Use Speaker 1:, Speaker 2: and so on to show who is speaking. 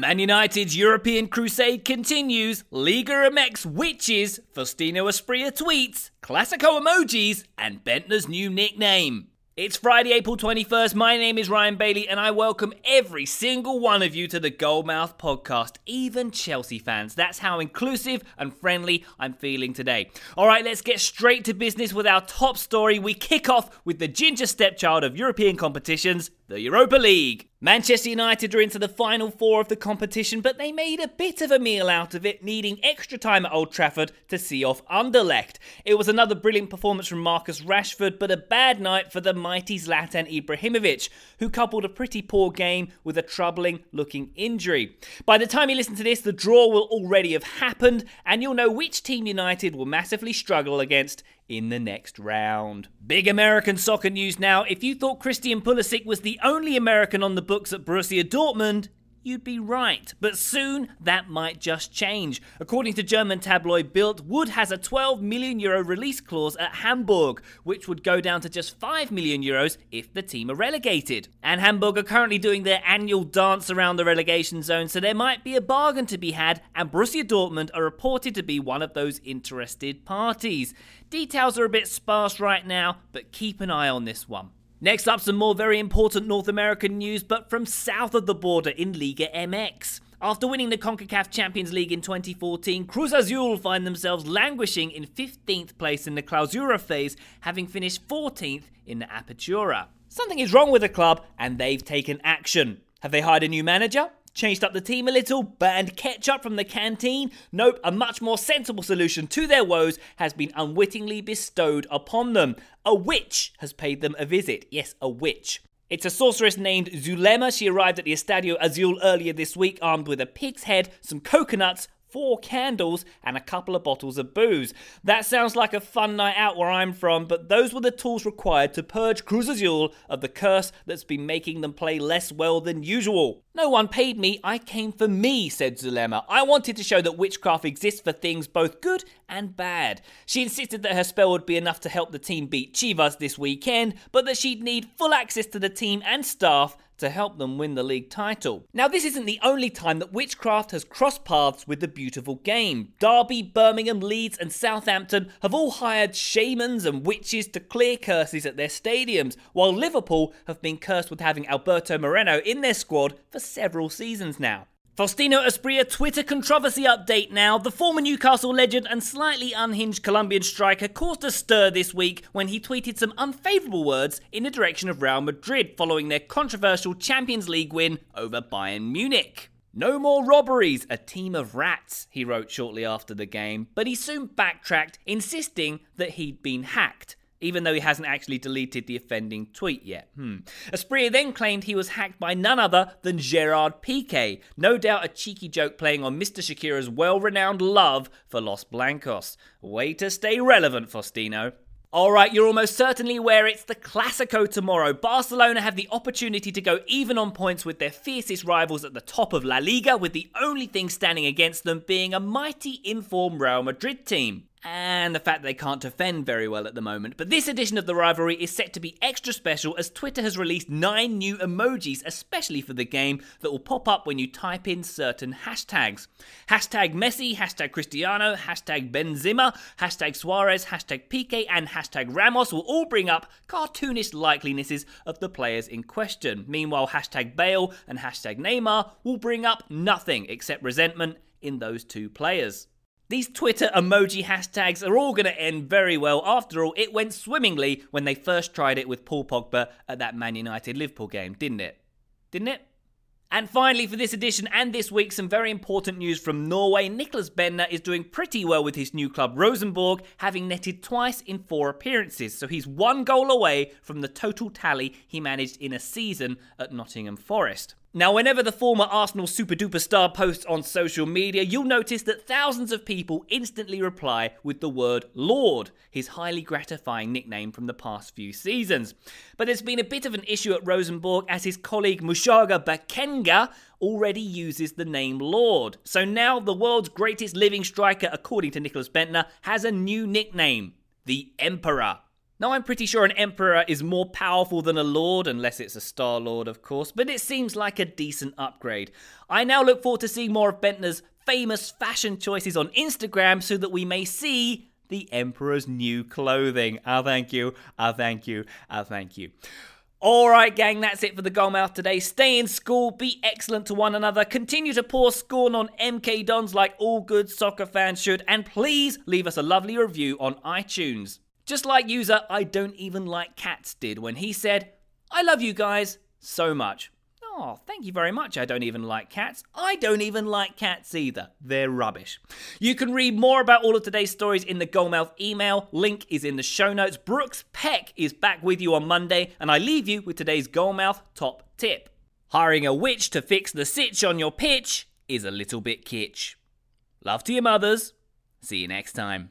Speaker 1: Man United's European crusade continues. Liga MX witches, Faustino Asprilla tweets, Clasico emojis, and Bendtner's new nickname. It's Friday, April 21st. My name is Ryan Bailey, and I welcome every single one of you to the Goalmouth podcast, even Chelsea fans. That's how inclusive and friendly I'm feeling today. All right, let's get straight to business with our top story. We kick off with the ginger stepchild of European competitions, the Europa League. Manchester United are into the final four of the competition, but they made a bit of a meal out of it, needing extra time at Old Trafford to see off Anderlecht. It was another brilliant performance from Marcus Rashford, but a bad night for the mighty Zlatan Ibrahimovic, who coupled a pretty poor game with a troubling looking injury. By the time you listen to this, the draw will already have happened, and you'll know which team United will massively struggle against in the next round. Big American soccer news now. If you thought Christian Pulisic was the only American on the books at Borussia Dortmund, you'd be right. But soon that might just change. According to German tabloid Bild, Wood has a 12 million euro release clause at Hamburg, which would go down to just 5 million euros if the team are relegated. And Hamburg are currently doing their annual dance around the relegation zone, so there might be a bargain to be had, and Borussia Dortmund are reported to be one of those interested parties. Details are a bit sparse right now, but keep an eye on this one. Next up, some more very important North American news, but from south of the border in Liga MX. After winning the CONCACAF Champions League in 2014, Cruz Azul find themselves languishing in 15th place in the Clausura phase, having finished 14th in the Apertura. Something is wrong with the club, and they've taken action. Have they hired a new manager? Changed up the team a little, banned ketchup from the canteen? Nope, a much more sensible solution to their woes has been unwittingly bestowed upon them. A witch has paid them a visit. Yes, a witch. It's a sorceress named Zulema. She arrived at the Estadio Azul earlier this week armed with a pig's head, some coconuts, four candles, and a couple of bottles of booze. That sounds like a fun night out where I'm from, but those were the tools required to purge Cruz Azul of the curse that's been making them play less well than usual. No one paid me, I came for me, said Zulema. I wanted to show that witchcraft exists for things both good and bad. She insisted that her spell would be enough to help the team beat Chivas this weekend, but that she'd need full access to the team and staff to help them win the league title. Now, this isn't the only time that witchcraft has crossed paths with the beautiful game. Derby, Birmingham, Leeds, and Southampton have all hired shamans and witches to clear curses at their stadiums, while Liverpool have been cursed with having Alberto Moreno in their squad for several seasons now. Faustino Asprilla Twitter controversy update now. The former Newcastle legend and slightly unhinged Colombian striker caused a stir this week when he tweeted some unfavourable words in the direction of Real Madrid following their controversial Champions League win over Bayern Munich. No more robberies, a team of rats, he wrote shortly after the game, but he soon backtracked, insisting that he'd been hacked even though he hasn't actually deleted the offending tweet yet. Hmm. Then claimed he was hacked by none other than Gerard Piqué, no doubt a cheeky joke playing on Mr. Shakira's well renowned love for Los Blancos. Way to stay relevant, Faustino. Alright, you're almost certainly aware it's the Clasico tomorrow. Barcelona have the opportunity to go even on points with their fiercest rivals at the top of La Liga, with the only thing standing against them being a mighty informed Real Madrid team and the fact they can't defend very well at the moment. But this edition of the rivalry is set to be extra special as Twitter has released nine new emojis, especially for the game, that will pop up when you type in certain hashtags. Hashtag Messi, hashtag Cristiano, hashtag Benzema, hashtag Suarez, hashtag Piqué, and hashtag Ramos will all bring up cartoonish likelinesses of the players in question. Meanwhile, hashtag Bale and hashtag Neymar will bring up nothing except resentment in those two players. These Twitter emoji hashtags are all going to end very well. After all, it went swimmingly when they first tried it with Paul Pogba at that Man United Liverpool game, didn't it? Didn't it? And finally, for this edition and this week, some very important news from Norway. Niklas Bendtner is doing pretty well with his new club, Rosenborg, having netted twice in four appearances. So he's one goal away from the total tally he managed in a season at Nottingham Forest. Now, whenever the former Arsenal super duper star posts on social media, you'll notice that thousands of people instantly reply with the word Lord, his highly gratifying nickname from the past few seasons. But there's been a bit of an issue at Rosenborg as his colleague Mushaga Bakenga already uses the name Lord. So now the world's greatest living striker, according to Nicholas Bendtner, has a new nickname the Emperor. Now, I'm pretty sure an Emperor is more powerful than a Lord, unless it's a Star Lord, of course, but it seems like a decent upgrade. I now look forward to seeing more of Bendtner's famous fashion choices on Instagram so that we may see the Emperor's new clothing. Ah, thank you. Ah, thank you. Ah, thank you. Alright, gang, that's it for the Goalmouth today. Stay in school, be excellent to one another, continue to pour scorn on MK Dons like all good soccer fans should, and please leave us a lovely review on iTunes. Just like user I don't even like cats did when he said, I love you guys so much. Oh, thank you very much. I don't even like cats. I don't even like cats either. They're rubbish. You can read more about all of today's stories in the Goalmouth email. Link is in the show notes. Brooks Peck is back with you on Monday, and I leave you with today's Goalmouth top tip. Hiring a witch to fix the sitch on your pitch is a little bit kitsch. Love to your mothers. See you next time.